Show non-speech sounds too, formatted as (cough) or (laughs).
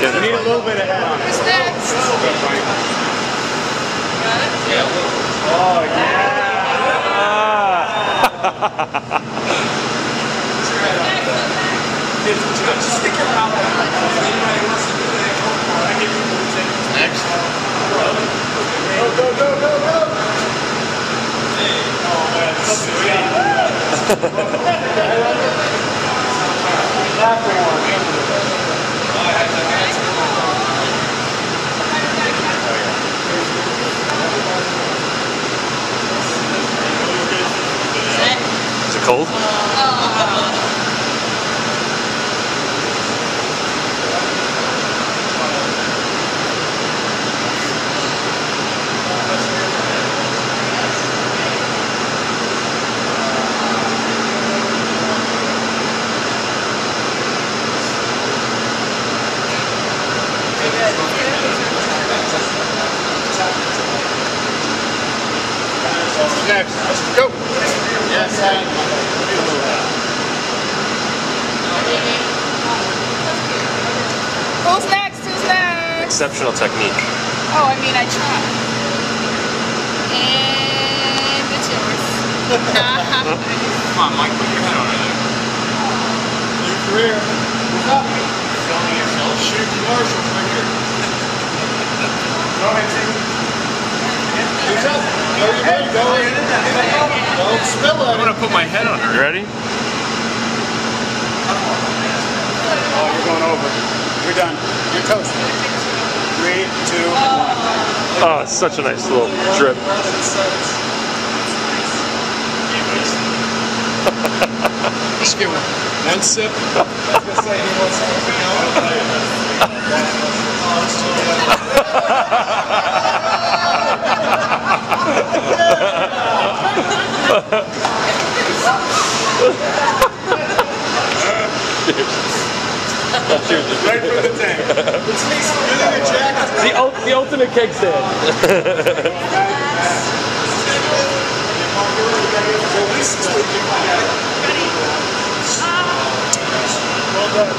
Yeah, You need a little bit of head on it. Who's next? Oh, yeah. Next. Go, go, go, go, go. After one. Cold? Next. Go. Yes, Who's next? Who's next? Exceptional technique. Oh, I mean, I tried. And it's yours. (laughs) Come on, Mike, put your head on it. New career. What's up? Filming yourself? Shoot commercials right here. (laughs) Go ahead, Tim. Who's up? Go ahead, go ahead. Put my head on You her. ready? Oh, you're going over. You're done. You're toast. Three, two, one. Oh, it's such a nice little drip. Just give one, one sip. (laughs) Right for the tank. It's me. Give me a. The, ul- the ultimate keg stand. Well done.